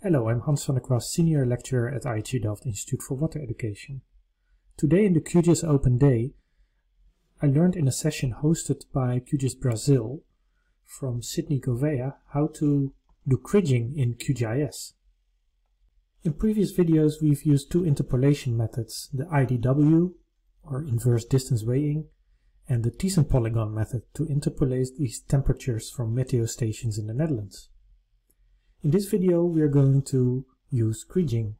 Hello, I'm Hans van der Kwast, Senior Lecturer at IHE Delft Institute for Water Education. Today in the QGIS Open Day, I learned in a session hosted by QGIS Brazil from Sydney Govea how to do kriging in QGIS. In previous videos we've used two interpolation methods, the IDW, or inverse distance weighing, and the Thiessen polygon method to interpolate these temperatures from meteo stations in the Netherlands. In this video we are going to use kriging.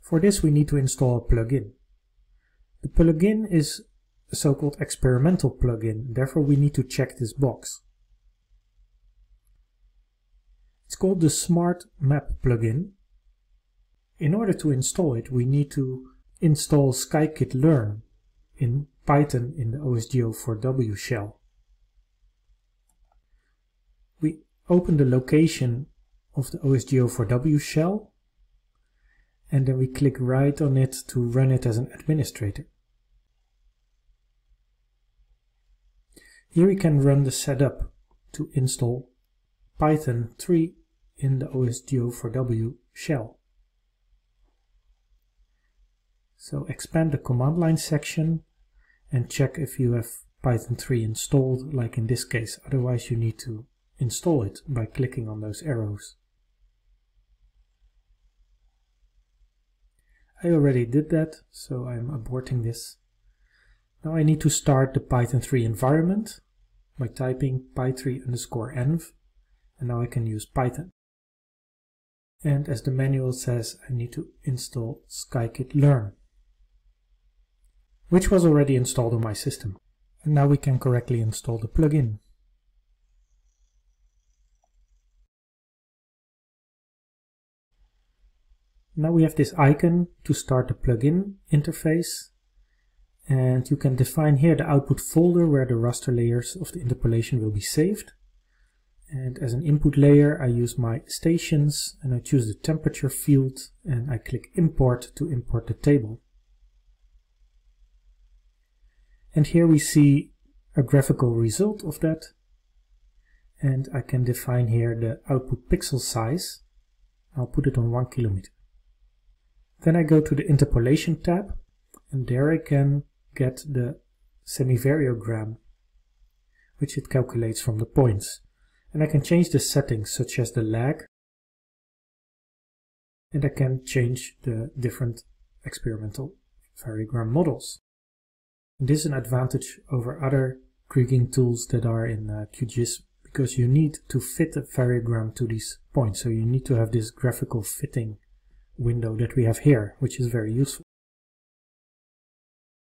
For this we need to install a plugin. The plugin is a so-called experimental plugin, therefore we need to check this box. It's called the Smart Map plugin. In order to install it we need to install scikit-learn in Python in the OSGeo4W shell. we open the location of the OSGeo4W shell and then we click right on it to run it as an administrator. Here we can run the setup to install Python 3 in the OSGeo4W shell. So expand the command line section and check if you have Python 3 installed like in this case, otherwise you need to install it by clicking on those arrows. I already did that, so I'm aborting this. Now I need to start the Python 3 environment by typing py3 underscore env, and now I can use Python. And as the manual says, I need to install scikit-learn, which was already installed on my system. And now we can correctly install the plugin. Now we have this icon to start the plugin interface and you can define here the output folder where the raster layers of the interpolation will be saved. And as an input layer I use my stations and I choose the temperature field and I click import to import the table. And here we see a graphical result of that and I can define here the output pixel size. I'll put it on one kilometer. Then I go to the interpolation tab and there I can get the semivariogram which it calculates from the points. And I can change the settings such as the lag and I can change the different experimental variogram models. This is an advantage over other kriging tools that are in uh, QGIS because you need to fit a variogram to these points. So you need to have this graphical fitting window that we have here, which is very useful.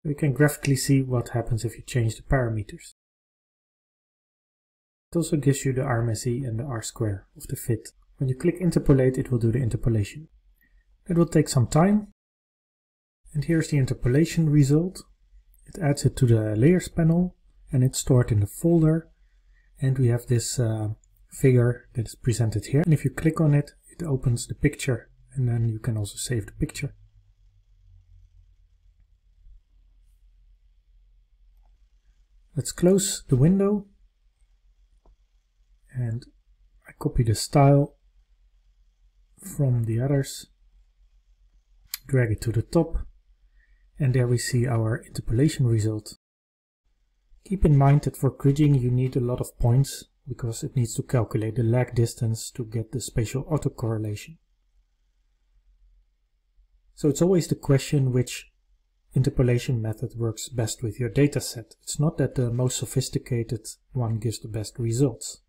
We can graphically see what happens if you change the parameters. It also gives you the RMSE and the R-square of the fit. When you click interpolate, it will do the interpolation. It will take some time. And here's the interpolation result. It adds it to the layers panel and it's stored in the folder. And we have this uh, figure that is presented here. And if you click on it, it opens the picture and then you can also save the picture. Let's close the window and I copy the style from the others, drag it to the top and there we see our interpolation result. Keep in mind that for kriging you need a lot of points because it needs to calculate the lag distance to get the spatial autocorrelation. So it's always the question which interpolation method works best with your dataset. It's not that the most sophisticated one gives the best results.